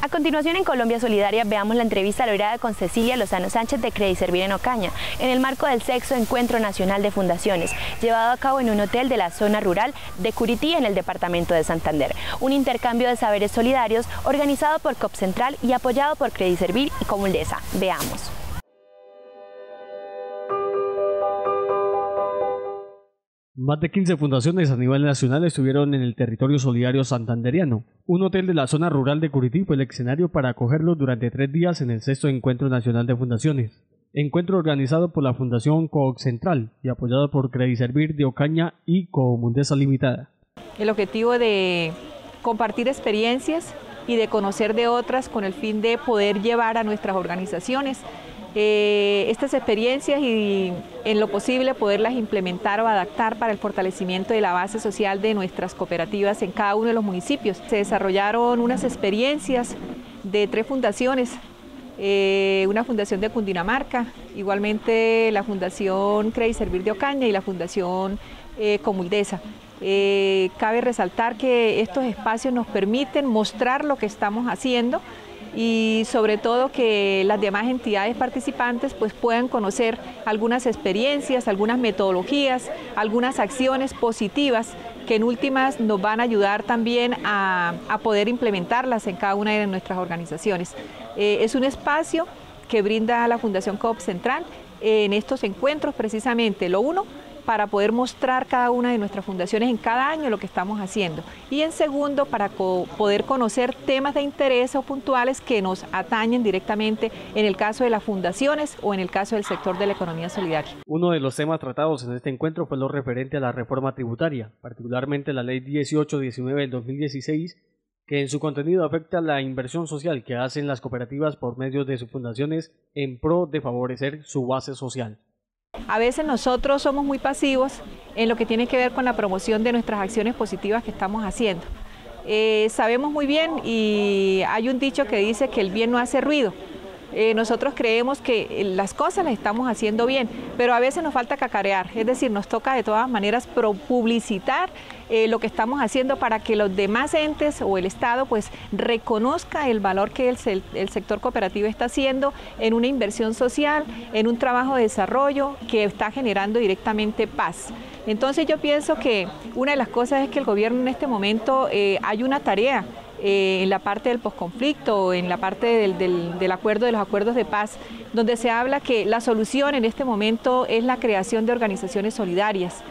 A continuación en Colombia Solidaria veamos la entrevista lograda con Cecilia Lozano Sánchez de Credit Servir en Ocaña, en el marco del sexto Encuentro Nacional de Fundaciones, llevado a cabo en un hotel de la zona rural de Curití en el departamento de Santander. Un intercambio de saberes solidarios organizado por COP Central y apoyado por Credit Servir y Comuldesa. Veamos. Más de 15 fundaciones a nivel nacional estuvieron en el territorio solidario santanderiano. Un hotel de la zona rural de Curití fue el escenario para acogerlos durante tres días en el sexto Encuentro Nacional de Fundaciones. Encuentro organizado por la Fundación COOC Central y apoyado por Servir de Ocaña y Comundesa Limitada. El objetivo de compartir experiencias y de conocer de otras con el fin de poder llevar a nuestras organizaciones eh, estas experiencias y en lo posible poderlas implementar o adaptar para el fortalecimiento de la base social de nuestras cooperativas en cada uno de los municipios. Se desarrollaron unas experiencias de tres fundaciones, eh, una fundación de Cundinamarca, igualmente la Fundación Crey Servir de Ocaña y la Fundación eh, Comuldesa. cabe resaltar que estos espacios nos permiten mostrar lo que estamos haciendo, y sobre todo que las demás entidades participantes pues puedan conocer algunas experiencias, algunas metodologías, algunas acciones positivas que en últimas nos van a ayudar también a, poder implementarlas en cada una de nuestras organizaciones. Eh, es un espacio que brinda la Fundación COP Central en estos encuentros precisamente. Lo uno, para poder mostrar cada una de nuestras fundaciones en cada año lo que estamos haciendo. Y en segundo, para poder conocer temas de interés o puntuales que nos atañen directamente en el caso de las fundaciones o en el caso del sector de la economía solidaria. Uno de los temas tratados en este encuentro fue lo referente a la reforma tributaria, particularmente la ley 1819 del 2016 que en su contenido afecta la inversión social que hacen las cooperativas por medio de sus fundaciones en pro de favorecer su base social. A veces nosotros somos muy pasivos en lo que tiene que ver con la promoción de nuestras acciones positivas que estamos haciendo. Eh, sabemos muy bien y hay un dicho que dice que el bien no hace ruido. Eh, nosotros creemos que las cosas las estamos haciendo bien, pero a veces nos falta cacarear, es decir, nos toca de todas maneras publicitar eh, lo que estamos haciendo para que los demás entes o el Estado pues reconozca el valor que el, sector cooperativo está haciendo en una inversión social, en un trabajo de desarrollo que está generando directamente paz. Entonces yo pienso que una de las cosas es que el gobierno en este momento eh, hay una tarea eh, en la parte del posconflicto, en la parte del, del, acuerdo de los acuerdos de paz, donde se habla que la solución en este momento es la creación de organizaciones solidarias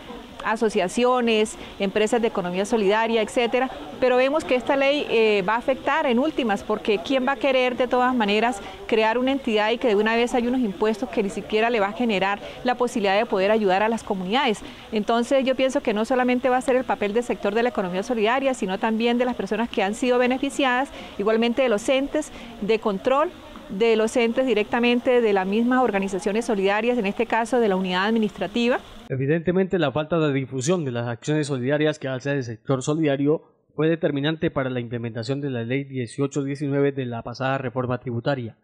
asociaciones, empresas de economía solidaria, etcétera, pero vemos que esta ley eh, va a afectar en últimas, porque ¿quién va a querer de todas maneras crear una entidad y que de una vez hay unos impuestos que ni siquiera le va a generar la posibilidad de poder ayudar a las comunidades? Entonces yo pienso que no solamente va a ser el papel del sector de la economía solidaria, sino también de las personas que han sido beneficiadas, igualmente de los entes de control de los entes directamente de las mismas organizaciones solidarias, en este caso de la unidad administrativa, Evidentemente, la falta de difusión de las acciones solidarias que hace el sector solidario fue determinante para la implementación de la Ley 1819 de la pasada reforma tributaria.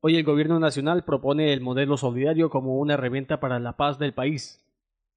Hoy el Gobierno Nacional propone el modelo solidario como una herramienta para la paz del país,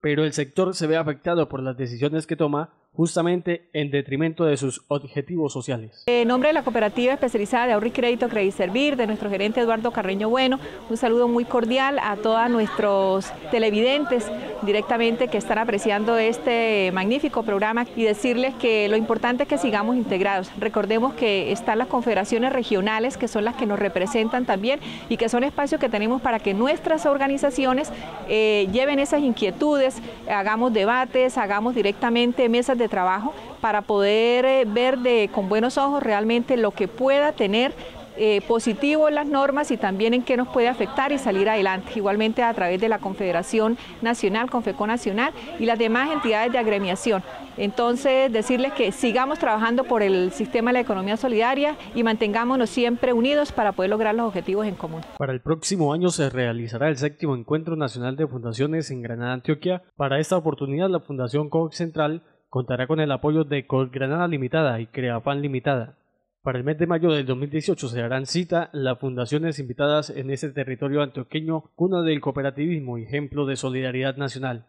pero el sector se ve afectado por las decisiones que toma justamente en detrimento de sus objetivos sociales. En nombre de la cooperativa especializada de ahorro y crédito Credit Servir, de nuestro gerente Eduardo Carreño Bueno, un saludo muy cordial a todos nuestros televidentes directamente que están apreciando este magnífico programa y decirles que lo importante es que sigamos integrados. Recordemos que están las confederaciones regionales que son las que nos representan también y que son espacios que tenemos para que nuestras organizaciones eh, lleven esas inquietudes, hagamos debates, hagamos directamente mesas de trabajo para poder eh, ver de, con buenos ojos realmente lo que pueda tener eh, positivo las normas y también en qué nos puede afectar y salir adelante. Igualmente a través de la Confederación Nacional, Confeco Nacional y las demás entidades de agremiación. Entonces, decirles que sigamos trabajando por el sistema de la economía solidaria y mantengámonos siempre unidos para poder lograr los objetivos en común. Para el próximo año se realizará el séptimo Encuentro Nacional de Fundaciones en Granada, Antioquia. Para esta oportunidad, la Fundación COC Central contará con el apoyo de Col Granada Limitada y Creafan Limitada. Para el mes de mayo del 2018 se harán cita las fundaciones invitadas en este territorio antioqueño, cuna del cooperativismo ejemplo de solidaridad nacional.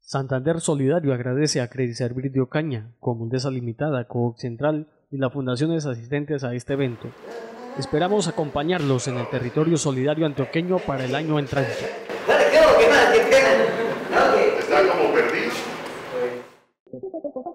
Santander Solidario agradece a Credit Servir de Ocaña, Comundesa Limitada, Coop Central y las fundaciones asistentes a este evento. Esperamos acompañarlos en el territorio solidario antioqueño para el año entrante. Gracias.